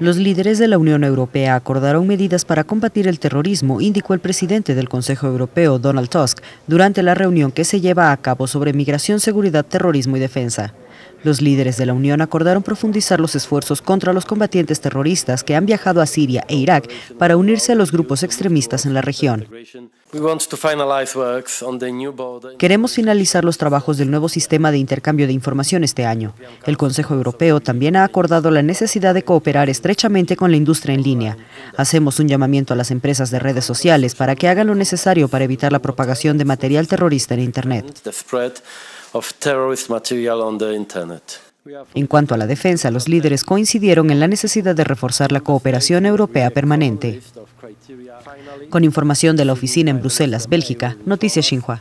Los líderes de la Unión Europea acordaron medidas para combatir el terrorismo, indicó el presidente del Consejo Europeo, Donald Tusk, durante la reunión que se lleva a cabo sobre migración, seguridad, terrorismo y defensa. Los líderes de la Unión acordaron profundizar los esfuerzos contra los combatientes terroristas que han viajado a Siria e Irak para unirse a los grupos extremistas en la región. Queremos finalizar los trabajos del nuevo sistema de intercambio de información este año. El Consejo Europeo también ha acordado la necesidad de cooperar estrechamente con la industria en línea. Hacemos un llamamiento a las empresas de redes sociales para que hagan lo necesario para evitar la propagación de material terrorista en Internet. En cuanto a la defensa, los líderes coincidieron en la necesidad de reforzar la cooperación europea permanente. Con información de la oficina en Bruselas, Bélgica, Noticias Xinhua.